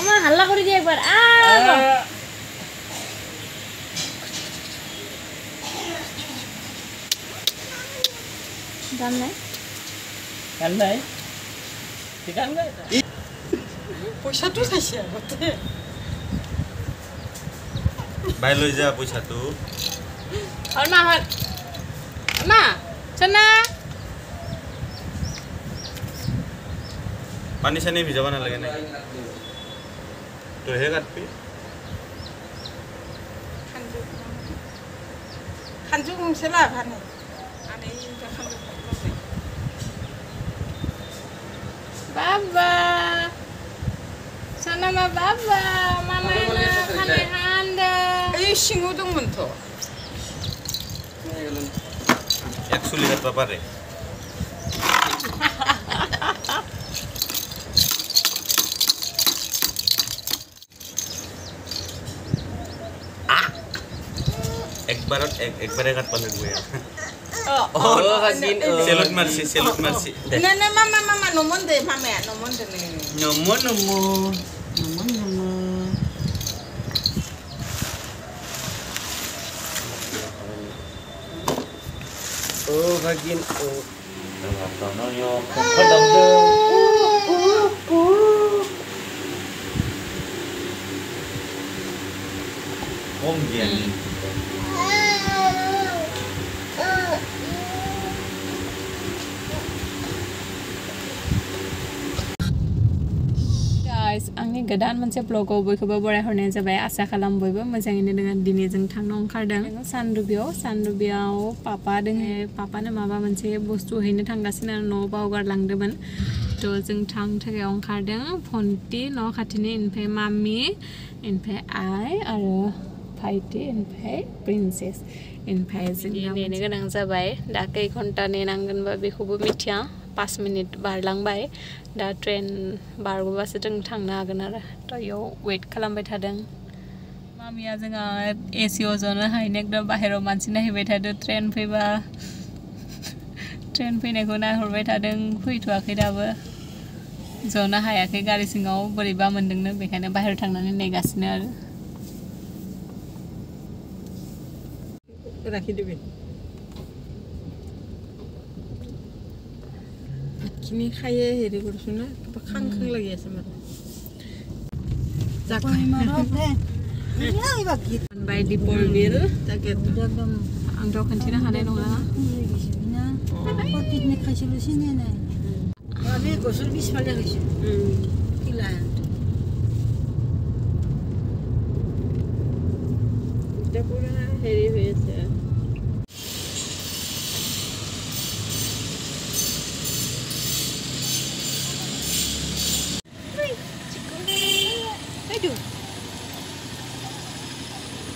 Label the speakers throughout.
Speaker 1: মামা হাল্লা করে দিয়ে একবার। নাই?
Speaker 2: পইচাটো চাইছে আগতে।
Speaker 3: বাই লৈ যা পইচাটো।
Speaker 1: মা মা চনা
Speaker 3: পানী চানী ভিজাব নালাগে নেকি? 그
Speaker 2: 해가지고. 간죽 간죽은
Speaker 1: 싫어 가네. 안에 인자
Speaker 2: 간죽
Speaker 3: 바바 사나마
Speaker 1: 바바 마마나 가네 한다
Speaker 2: 이 싱우동 문토. 이거는
Speaker 3: 약술이 갔다 봐래. একবাৰত এক একবাৰে কাটবা লাগব চেলত মাৰছি চেলত মাৰছি
Speaker 2: নে নে মামা মামা নমন দে মামা নমন দে নে
Speaker 3: নম নম
Speaker 2: নমন নম
Speaker 4: ও ভাগিন ও Padam dong.
Speaker 3: কম জ্ঞানী
Speaker 1: guys आंनि गोदान मोनसे ब्लगाव बयखौबो बराय हरनाय जाबाय। आसा खालाम बयबो मोजाङैनो दोङो। दिनै जों थांनो ओंखारदों। सानदुबियाव? सानदुबियाव पापा दोङो। पापानो माबा मोनसे बुस्थु हैनो थांगासिनो आरो न'आव बावगारलांदोंमोन। थ' जों थांनो थाखाय ओंखारदों फन्टि न' खाथिनि ओमफ्राय मामि ओमफ्राय आइ आरो भाइटि ओमफ्राय प्रिन्सेस। ओमफ्राय जों नेनो गोनां जाबाय। दा खै घन्टा नेनांगोनबा बेखौबो मिथिया। पास मिनिट बारलांबाय दा ट्रेन बारग'बासो जों थांनो हागोन आरो थ' इयाव वेट खालामबाय थादों मामिया जोंहा एसिआव जनो हायनो एकदम बाहेरायाव मानसि नायहैबाय थादों ट्रेन फैबा ट्रेन फैनायखौ नायहरबाय थादों फैथ'वाखै दाबो जनो हायाखै गारि सिङाव बोरैबा मोन्दोंनो बेखायनो बाहेरायाव थांनानै नेगासिनो आरो
Speaker 2: ৰাখি দিবি ভাতখিনি খায়ে হেৰি কৰিছোঁ না কিবা খাং খাং লাগি আছে মানে যাক
Speaker 1: बाय दिपर बिल
Speaker 2: তাকেতো
Speaker 1: आंथ' खोन्थिनो हानाय नङा
Speaker 5: আমি গছৰ পিছফালে গৈছোঁ
Speaker 2: এতিয়া পুৰা হেৰি হৈ আছে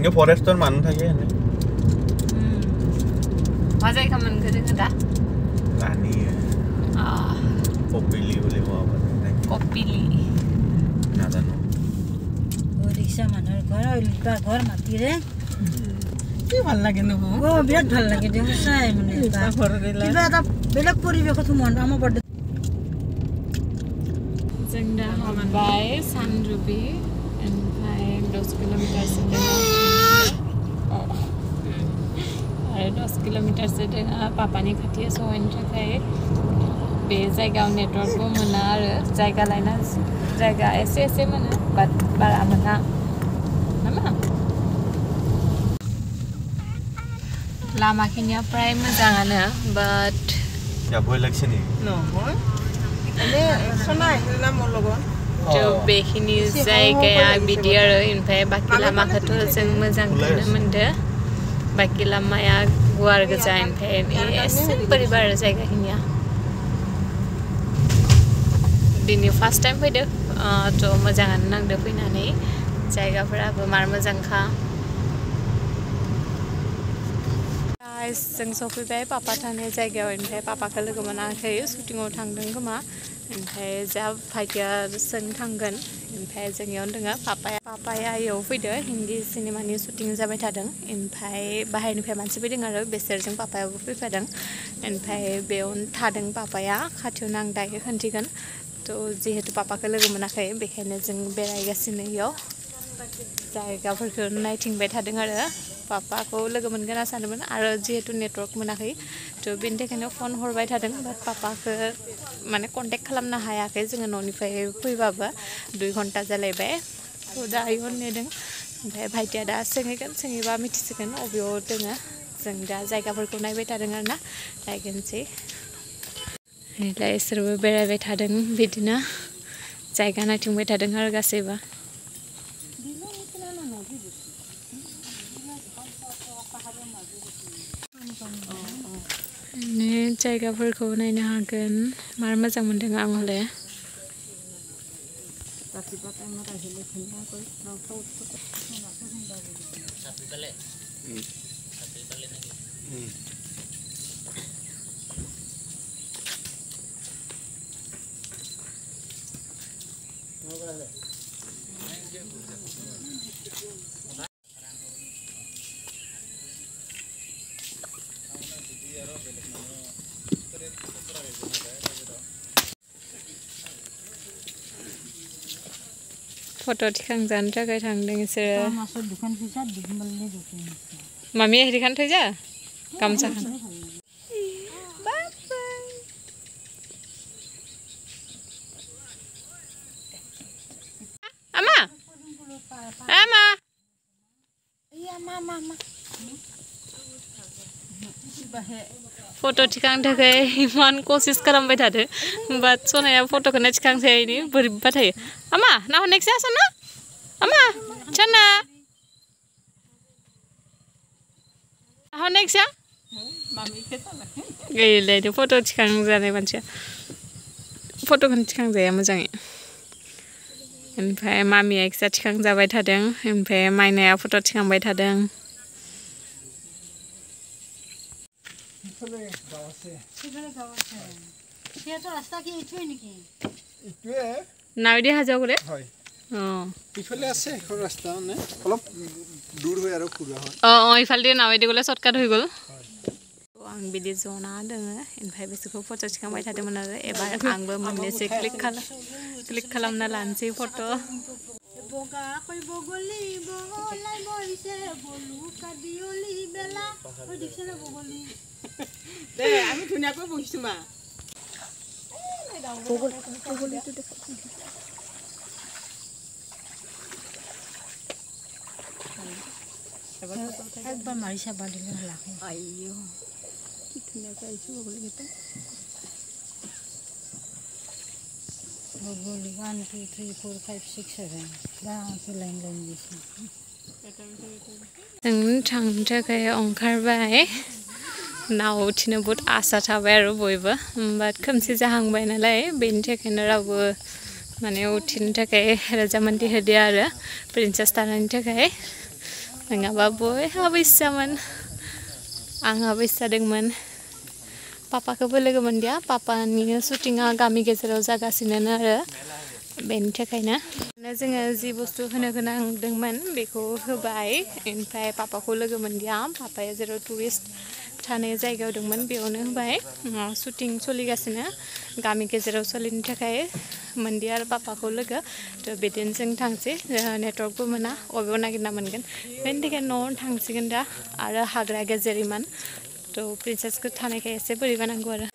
Speaker 3: এনেকৈ ফৰেষ্টৰ মানুহ থাকে এনে
Speaker 1: ka man gada gada?
Speaker 3: ৰাণী কপিলি বুলি কোৱা
Speaker 1: kopili.
Speaker 3: নাজানো
Speaker 5: ৰিক্সা মানুহৰ ঘৰ লিপা ঘৰ মাটিৰে
Speaker 2: কি ভাল লাগে নব
Speaker 5: অ' বিৰাট ভাল লাগে দে সঁচাই মানে কিবা এটা বেলেগ পৰিৱেশত সোমোৱা আমাৰ বৰদে
Speaker 1: जों दा हाबबाय सानरुबि ओमफ्राय दस किल'मिटारसो दङ आरो दस किल'मिटारसो दङ पापानि खाथियाव सहैनो थाखाय बे जायगायाव नेटवर्कबो मोना आरो जायगा लायना जायगा एसे एसे मोनो बाट बारा मोना नामा लामाखिनिया प्राय मोजाङानो बाट
Speaker 3: যাবই লাগিছে নেকি
Speaker 2: নহয় এনে চনা আহিল না মোৰ লগত
Speaker 1: थ' बेखिनि जायगाया बिदि आरो ओमफ्राय बाखि लामाखौथ' जों मोजांखौनो मोनदो। बाखि लामाया गुवार गोजा ओमफ्राय एसे बोरैबा आरो जायगाखिनिया दिनै फार्स्ट टाइम फैदो। थ' मोजाङानो नांदो फैनानै। जायगाफोराबो मार मोजांखा। गाइस जों सफैबाय पापा थानाय जायगायाव। ओमफ्राय पापाखौ लोगो मोनाखै। शुटिङाव थांदों खोमा। ओमफ्राय जा भाइटिया जों थांगोन ओमफ्राय जोंनियावनो दोङो पापाया पापाया इयाव फैदो हिन्दी सिनेमानि शुटिं जाबाय थादों ओमफ्राय बाहेरनिफ्राय मानसि फैदों आरो बिसोरजों पापायाबो फैफादों ओमफ्राय बेयावनो थादों पापाया खाथियावनो आं दायो खोन्थिगोन थ' जिहेतु पापाखौ लोगो मोनाखै बेखायनो जों बेरायगासिनो इयाव जायगाफोरखौ नायथिंबाय थादों आरो पापाखौ लोगो मोनगोन होनना सानदोंमोन आरो नेटवर्क मोनाखै, थ' बेनि थाखायनो फन हरबाय थादों बाट पापाखौ माने कन्टेक्ट खालामनो हायाखै जोङो न'निफ्राय फैबाबो। दुइ घन्टा जालायबाय थ' दायो नेदों। ओमफ्राय भाइटिया दा सोंहैगोन, सोंहैबा मिथिसिगोन, अबेयाव दोङो। जों दा जायगाफोरखौ नायबाय थादों आरो ना नायगोनसै। ओमफ्राय इसोरबो जायगाफोरखौ नायनो हागोन मार मोजां मोनदों आं हले फट' थिखांजानो थाखाय थांदों इसोरो
Speaker 5: মাছৰ দোকান পিছত দোকানলৈ দোকান
Speaker 1: মামী হেৰিখন থৈ যা গামোচাখন আমা আমা फट' थिखांनो थाखाय इमान कसिस खालामबाय थादो। होमबा सनाया फट'खौनो थिखांसैनि बोरैबा थायो। आमा नाहरनायखिसै आसाना आमा साना नाहरनायखिसै गैलायदो फट' थिखांजानाय मानसिया। फट'खौनो थिखांजाया मोजाङै। ओमफ्राय मामिया एक्सट्रा थिखांजाबाय माइनाया फट' थिखांबाय
Speaker 5: সিহঁতৰ ৰাস্তা কি এইটোৱে নেকি
Speaker 6: এইটোৱে
Speaker 1: নাৱেদি অহা যোৱা কৰে
Speaker 6: হয়
Speaker 1: অঁ
Speaker 6: ইফালে আছে এখন ৰাস্তা মানে অলপ দূৰ হৈ আৰু ফুৰা হয়
Speaker 1: অঁ অঁ ইফালেদি नावेदि गले सर्टकाट হৈ গ'ল आं बिदि जना दोङो ओमफ्राय बिसोरखौ फट' थिखांबाय थादोंमोन आरो एबार आंबो मोननैसो क्लिक खालाम क्लिक खालामना लानोसै फट'
Speaker 2: বগা
Speaker 7: আমি
Speaker 5: একবার মাৰি চাবা দিলে
Speaker 7: লাগে। আইঅ ধুনীয়াকৈ আহিছোঁ বগলীকেইটা
Speaker 5: বগলী one two three four five six seven line line দিছোঁ।
Speaker 1: जों थांनो थाखाय ओंखारबाय नाव उथिनो बहुद आसा थाबाय आरो बयबो बाट खोमसि जाहांबाय नालाय बेनि थाखायनो रावबो माने उथिनो थाखाय रजामान्थि होदिया आरो प्रिन्सेस थानायनि थाखाय नङाबा बयहाबो इस्सामोन आंहाबो इस्सा दंमोन पापाखौबो लोगो मोनदिया पापानि शुटिङा गामि गेजेराव जागासिनो आरो बेनि थाखायनो जोङो जि बुस्थु होनो गोनां दंमोन बेखौ होबाय। ओमफ्राय पापाखौ लोगो मोनदिया। पापाया जेराव टुरिस्ट थानाय जायगायाव दंमोन बेयावनो होबाय। शुटिं सोलिगासिनो। गामि गेजेराव सोलिनो थाखाय मोनदिया आरो पापाखौ लोगो। थ' बिदिनो जों थांसै। नेटवर्कबो मोना। नागिरना मोनगोन? बेनि थाखाय दा। आरो हाग्रा गेजेर इमान थ' प्रिन्सेसखौ थानायखाय एसे बोरैबा नांगौ आरो।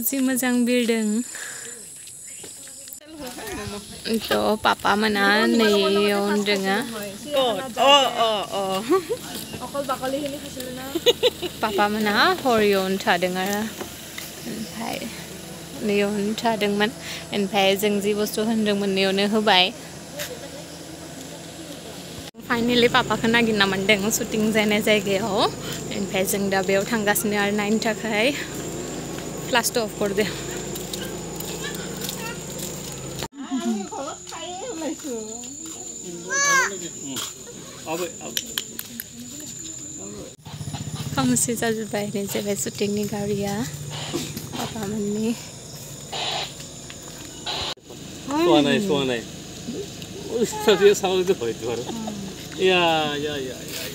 Speaker 1: जि मोजां So, papa manan ni yung denga.
Speaker 7: Oh, oh, oh.
Speaker 1: Ako bakal hini kasilo na. Papa mana hor yon cha denga ra. Pai. Ni yon cha deng man. En pai jeng ji bustu han deng man ni yon hobai. Finally पापाखौ नागिरना मोन्दों shooting जानाय जायगायाव ओमफ्राय जों दा बेयाव हम से
Speaker 4: जाजु बाहिर
Speaker 1: चाहिँ सुटिङ नि गाडी
Speaker 4: या पापा भन्ने सोनाय सोनाय उस्तरीय साउथ भयो या या या या